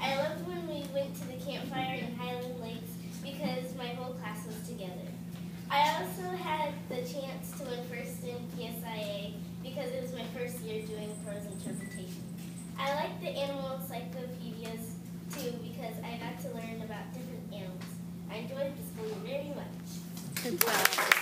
I loved when we went to the campfire in Highland Lakes because my whole class was together. I also had the chance to win first in PSIA because it was my first year doing prose interpretation. I liked the animal encyclopedias too because I got to learn about different animals. I enjoyed the school very much. Good job.